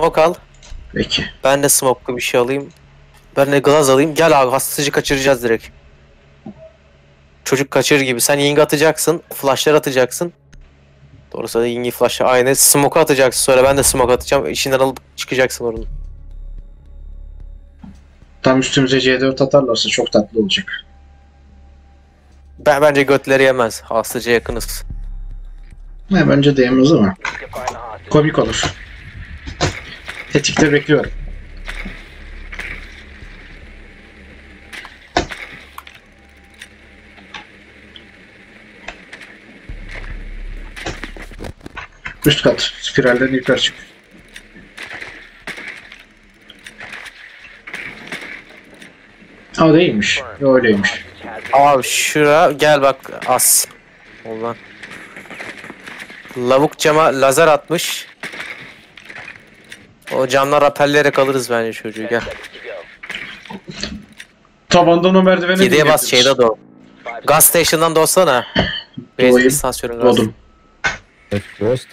smoke al. Peki. Ben de smoke'lu bir şey alayım. Ben de glaz alayım. Gel abi hastacı kaçıracağız direkt. Çocuk kaçırır gibi. Sen ying atacaksın. Flashlar atacaksın. Doğrusu da yingi flash'ı aynı. Smoke atacaksın sonra ben de smoke atacağım. İşinden alıp çıkacaksın oradan. Tam üstümüze C4 atarlarsa çok tatlı olacak. Ben bence götleri yemez. Hastacıya yakınız. Ne bence de yemez ama komik olur. Tetikte bekliyorum. Üst kat. Spiralden yukarı çık. Aa değilmiş. Öyleymiş. Abi şura gel bak as. Ulan. Lavuk cama lazer atmış. O camdan rapelleyerek alırız bence çocuğu gel. Tabandan o merdivene Kediye bas şeyde doğ. Gas station'dan doğsana. Benzin istasyonu. Doğdum. Evet, Ghost.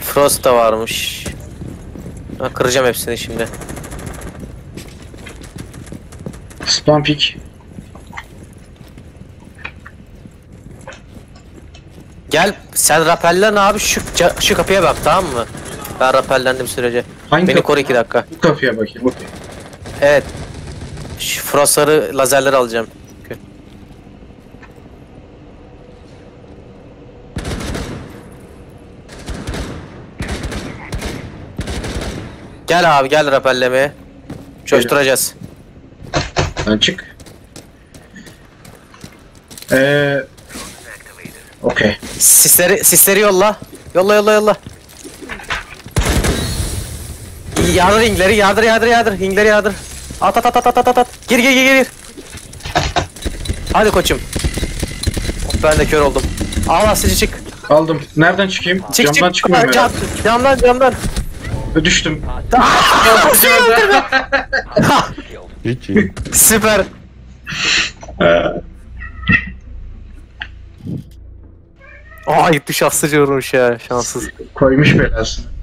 Frost da varmış. Ha, kıracağım hepsini şimdi. Spam pick. Gel sen rapellen abi şu şu kapıya bak tamam mı? Ben rapellendim sürece. Hangi Beni kapı? koru iki dakika. Bu kapıya bakayım. Okey. Evet. Şu Frost'ları lazerleri alacağım. Okey. Gel abi gel rapellemeye. Coşturacağız. Sen çık. Eee... Okey. Sisleri, sisleri yolla. Yolla yolla yolla. Yardır ingleri yardır yardır yardır. İngleri yardır. At at at at at at at. Gir gir gir gir. Hadi koçum. Ben de kör oldum. Al asıcı çık. Aldım. Nereden çıkayım? Çık Camdan çık. çıkmıyorum Cam, camdan camdan. Düştüm. Hiç iyi. Süper. Aa 70 asıcı vurmuş ya şanssız. Koymuş belasını.